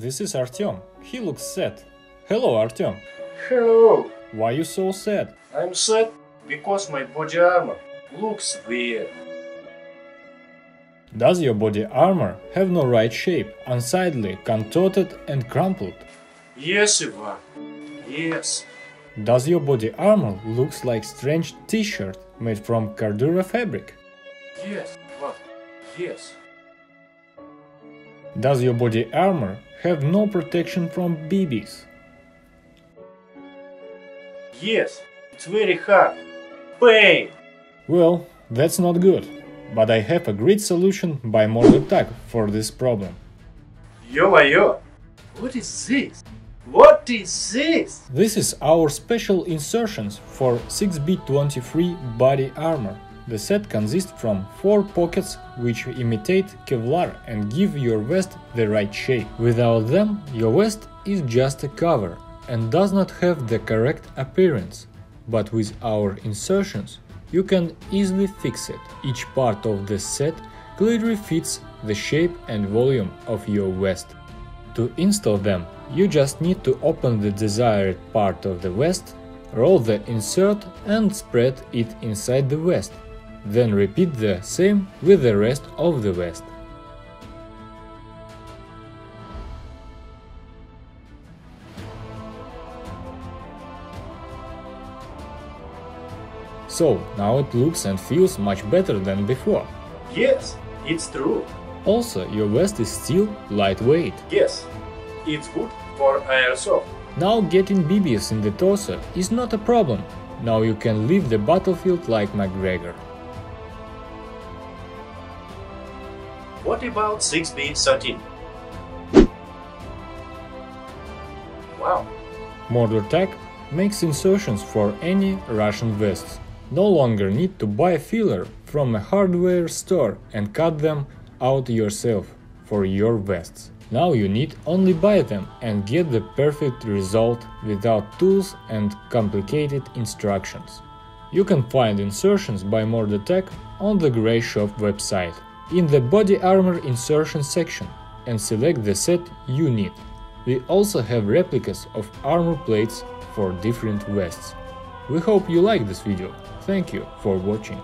This is Artyom. He looks sad. Hello, Artyom. Hello. Why you so sad? I'm sad because my body armor looks weird. Does your body armor have no right shape, unsightly, contorted and crumpled? Yes, Ivan. Yes. Does your body armor looks like strange t-shirt made from Cordura fabric? Yes, Ivan. Yes. Does your body armor have no protection from BBs? Yes. It's very hard. Pain. Well, that's not good. But I have a great solution by Mordor Tac for this problem. Yo-yo. What is this? What is this? This is our special insertions for 6B23 body armor. The set consists from 4 pockets which imitate Kevlar and give your vest the right shape. Without them, your vest is just a cover and does not have the correct appearance. But with our insertions, you can easily fix it. Each part of the set clearly fits the shape and volume of your vest. To install them, you just need to open the desired part of the vest, roll the insert and spread it inside the vest. Then repeat the same with the rest of the vest. So, now it looks and feels much better than before. Yes, it's true. Also, your vest is still lightweight. Yes. It's good for airsoft. Now getting BBs in the torso is not a problem. Now you can leave the battlefield like McGregor. What about 6B13? Wow. Mordor makes insertions for any Russian vests. No longer need to buy filler from a hardware store and cut them out yourself for your vests. Now you need only buy them and get the perfect result without tools and complicated instructions. You can find insertions by Mordor Tac on the Grey Shop website in the body armor insertion section and select the set you need. We also have replicas of armor plates for different vests. We hope you like this video. Thank you for watching.